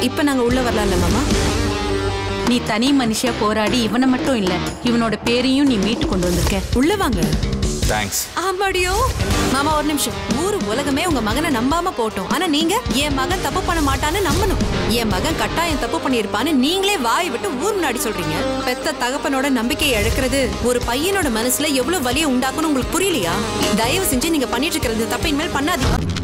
இப்ப நாங்க உள்ள வரலாம்ல மாமா? நீ தனி மனுஷியா போராடி இவனை மட்டும் இல்ல இவனோட பேரையும் நீ மீட்டு கொண்டு வந்திருக்க. உள்ள வாங்க. தேங்க்ஸ் ஆமாடியோ. மாமா ஒரு நிமிஷம். ஊரு உலகமே உங்க மகனை நம்பாம போட்டோம். ஆனா நீங்க என் மகன் தப்பு பண்ண மாட்டான்னு நம்பணும். என் மகன் கட்டாயம் தப்பு பண்ணியிருப்பான்னு நீங்களே வாய் விட்டு ஊர் முன்னாடி சொல்றீங்க. பெத்த தகப்பனோட நம்பிக்கையை இழக்கிறது ஒரு பையனோட மனசுல எவ்வளவு வலியை உண்டாக்குன்னு உங்களுக்கு புரியலையா? தயவு செஞ்சு நீங்க பண்ணிட்டு இருக்கிறது தப்பை. இனிமேல் பண்ணாதீங்க.